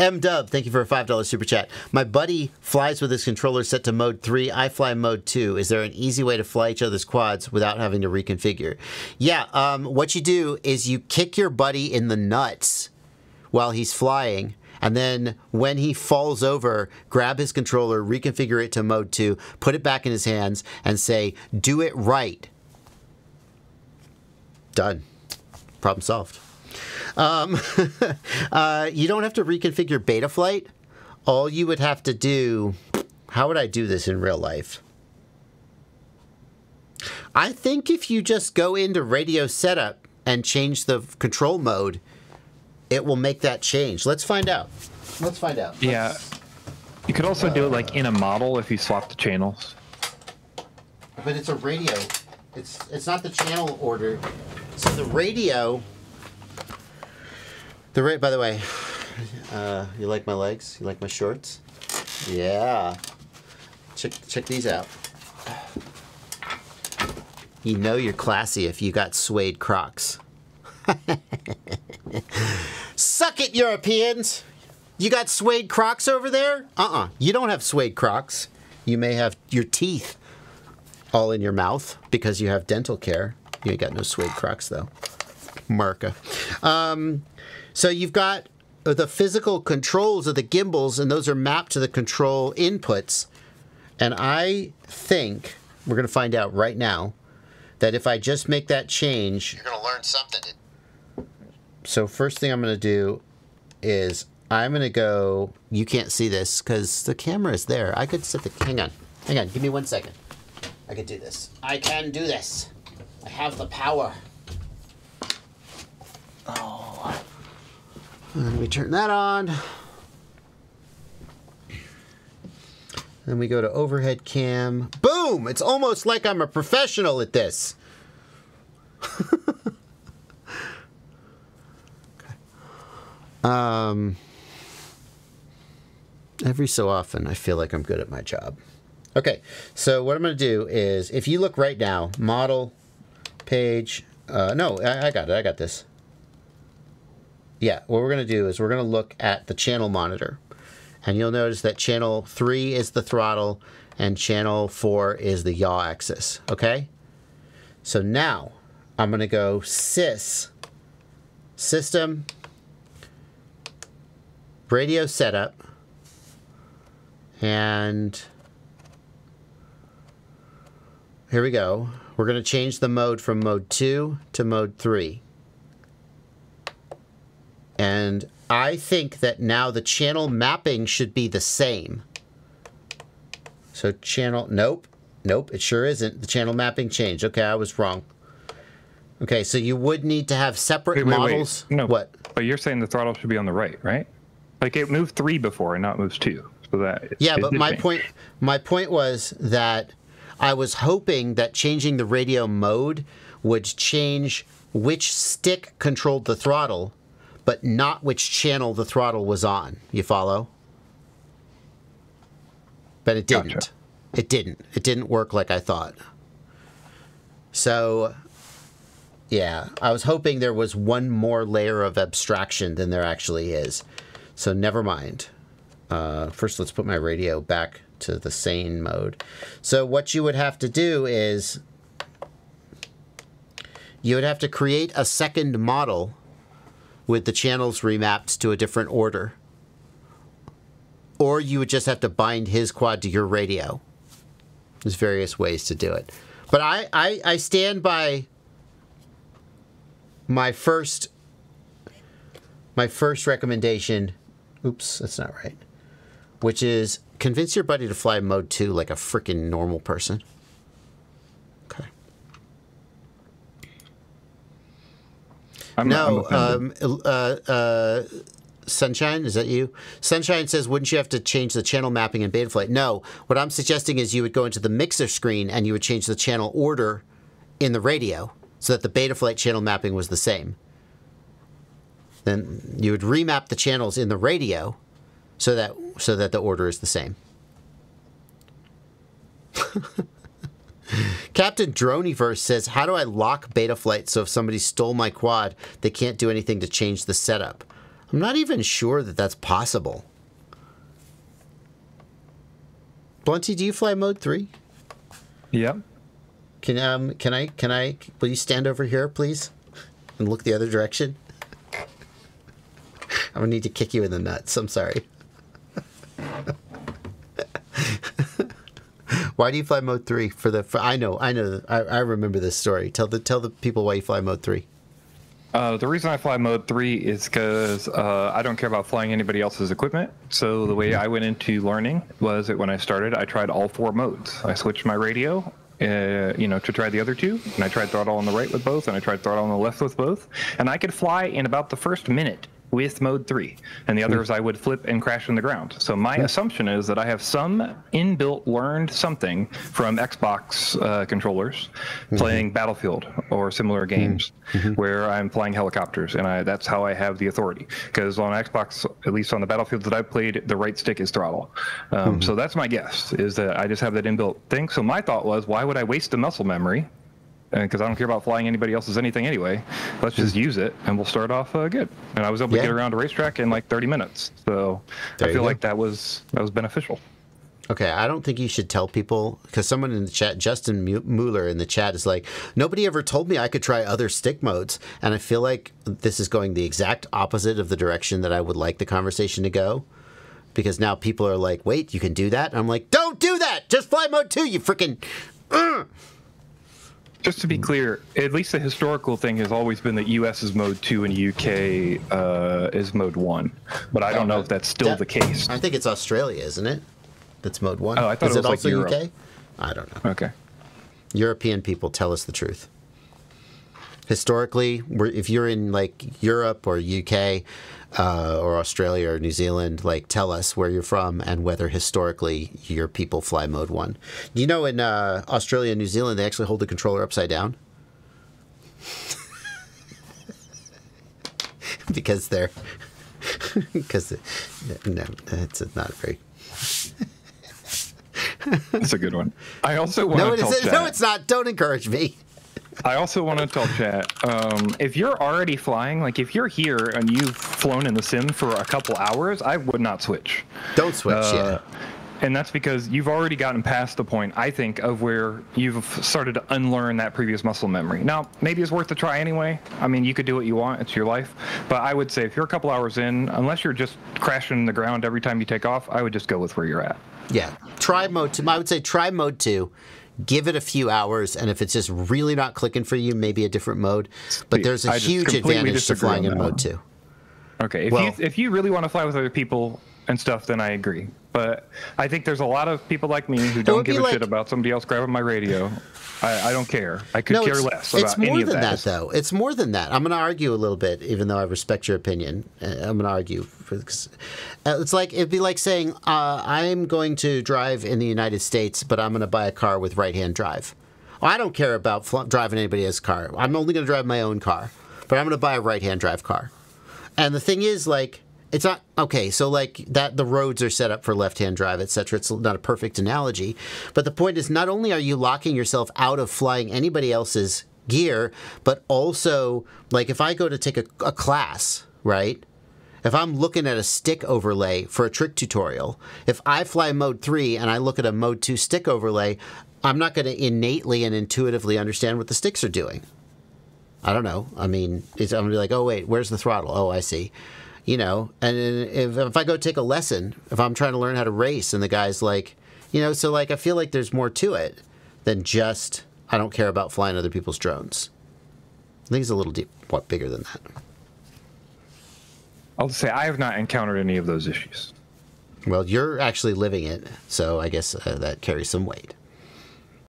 M Dub, thank you for a $5 super chat. My buddy flies with his controller set to mode 3. I fly mode 2. Is there an easy way to fly each other's quads without having to reconfigure? Yeah, um, what you do is you kick your buddy in the nuts while he's flying. And then when he falls over, grab his controller, reconfigure it to mode 2, put it back in his hands, and say, do it right. Done. Problem solved. Um, uh, you don't have to reconfigure Betaflight. All you would have to do. How would I do this in real life? I think if you just go into radio setup and change the control mode, it will make that change. Let's find out. Let's find out. Yeah. Let's- You could also do it like in a model if you swap the channels. but it's a radio. It's it's not the channel order. So the radio. The ra- By the way, uh, you like my legs? You like my shorts? Yeah. Check check these out. You know you're classy if you got suede Crocs. Suck it, Europeans! You got suede Crocs over there? Uh-uh. You don't have suede Crocs. You may have your teeth all in your mouth because you have dental care. You ain't got no suede Crocs though. Marka. Um, so you've got the physical controls of the gimbals, and those are mapped to the control inputs. And I think we're going to find out right now that if I just make that change, you're going to learn something. So first thing I'm going to do is I'm going to go. You can't see this because the camera is there. I could set the. Hang on. Hang on. Give me one second. I can do this. I can do this. I have the power. Let me turn that on. Then we go to overhead cam. Boom! It's almost like I'm a professional at this. um, every so often, I feel like I'm good at my job. Okay, so what I'm going to do is, if you look right now, model, page, uh, no, I, I got it, I got this. Yeah, what we're going to do is we're going to look at the channel monitor. And you'll notice that channel 3 is the throttle and channel 4 is the yaw axis, okay? So now I'm going to go sys, system, radio setup, and here we go. We're going to change the mode from mode 2 to mode 3. And I think that now the channel mapping should be the same. So channel, nope, nope, it sure isn't. The channel mapping changed. Okay, I was wrong. Okay, so you would need to have separate Wait, wait, wait. models. No. What? But you're saying the throttle should be on the right, right? Like it moved three before and now it moves two. So that Yeah, but my change. point my point was that I was hoping that changing the radio mode would change which stick controlled the throttle, but not which channel the throttle was on. You follow? But it didn't. Gotcha. It didn't. It didn't work like I thought. So yeah, I was hoping there was one more layer of abstraction than there actually is. So never mind. Uh, first, let's put my radio back to the sane mode. So what you would have to do is you would have to create a second model with the channels remapped to a different order. Or you would just have to bind his quad to your radio. There's various ways to do it. But I, I, I stand by my first my first recommendation. Oops, that's not right. Which is convince your buddy to fly mode two like a freaking normal person. I'm, No, I'm um, uh, uh, Sunshine, is that you? Sunshine says, wouldn't you have to change the channel mapping in Betaflight? No. What I'm suggesting is you would go into the mixer screen and you would change the channel order in the radio so that the Betaflight channel mapping was the same. Then you would remap the channels in the radio so that so that the order is the same. Captain Dronyverse says, "How do I lock Betaflight so if somebody stole my quad, they can't do anything to change the setup?" I'm not even sure that that's possible. Blunty, do you fly mode three? Yep. Can um can I can I will you stand over here please and look the other direction? I'm gonna need to kick you in the nuts. I'm sorry. Why do you fly mode three for the? For, I know, I know. I, I remember this story. Tell the tell the people why you fly mode three. Uh, the reason I fly mode three is because uh, I don't care about flying anybody else's equipment. So the way I went into learning was that when I started, I tried all four modes. I switched my radio, uh, you know, to try the other two, and I tried throttle on the right with both, and I tried throttle on the left with both, and I could fly in about the first minute with mode 3 and the hmm. others i would flip and crash in the ground. So my assumption is that i have some inbuilt learned something from xbox uh, controllers mm-hmm. playing battlefield or similar mm-hmm. games mm-hmm. where i'm flying helicopters and I, that's how i have the authority. Because on xbox at least on the battlefield that i've played the right stick is throttle. Um, so that's my guess is that i just have that inbuilt thing. So my thought was why would i waste the muscle memory because I don't care about flying anybody else's anything anyway. Let's just use it, and we'll start off uh, good. And I was able Yeah. to get around a racetrack in like 30 minutes, so There I feel like that was that was beneficial. Okay, I don't think you should tell people because someone in the chat, Justin Mu- Mueller in the chat, is like, nobody ever told me I could try other stick modes, and I feel like this is going the exact opposite of the direction that I would like the conversation to go. Because now people are like, wait, you can do that? And I'm like, don't do that! Just fly mode two, you freaking. Just to be clear, at least the historical thing has always been that US is mode two and UK uh, is mode one. But I don't know if that's still That- the case. I think it's Australia, isn't it? That's mode one. Oh, I thought is it was like also Europe. UK? I don't know. Okay. European people tell us the truth. Historically, if you're in like Europe or UK uh, or Australia or New Zealand, like tell us where you're from and whether historically your people fly mode one. You know, in uh, Australia and New Zealand, they actually hold the controller upside down because they're because no, it's not very. That's a good one. I also want No, to it tell isn't. No, it's not. Don't encourage me. I also want to tell chat um, if you're already flying, like if you're here and you've flown in the sim for a couple hours, I would not switch. Don't switch. yeah. Uh, and that's because you've already gotten past the point, I think, of where you've started to unlearn that previous muscle memory. Now, maybe it's worth a try anyway. I mean, you could do what you want, it's your life. But I would say if you're a couple hours in, unless you're just crashing the ground every time you take off, I would just go with where you're at. Yeah, try mode two. I would say try mode two. Give it a few hours, and if it's just really not clicking for you, maybe a different mode. But there's a I huge advantage to flying in mode one. two. Okay, if Well- you if you really want to fly with other people and stuff, then I agree. But I think there's a lot of people like me who don't give a like- shit about somebody else grabbing my radio. I, I don't care. I could care it's, less it's about more any of that. It's more than that. though. It's more than that. I'm going to argue a little bit, even though I respect your opinion. Uh, I'm going to argue. For, uh, it's like it'd be like saying uh, I'm going to drive in the United States, but I'm going to buy a car with right-hand drive. I don't care about driving anybody else's car. I'm only going to drive my own car, but I'm going to buy a right-hand drive car. And the thing is, like, it's not okay. So, like that, the roads are set up for left-hand drive, etc. It's not a perfect analogy, but the point is, not only are you locking yourself out of flying anybody else's gear, but also, like, if I go to take a, a class, right? If I'm looking at a stick overlay for a trick tutorial, if I fly mode 3 and I look at a mode 2 stick overlay, I'm not going to innately and intuitively understand what the sticks are doing. I don't know. I mean, it's, I'm gonna be like, oh wait, where's the throttle? Oh, I see. You know, and if, if I go take a lesson, if I'm trying to learn how to race, and the guy's like, you know, so like I feel like there's more to it than just I don't care about flying other people's drones. I think it's a little deep, what bigger than that. I'll say I have not encountered any of those issues. Well, you're actually living it, so I guess uh, that carries some weight.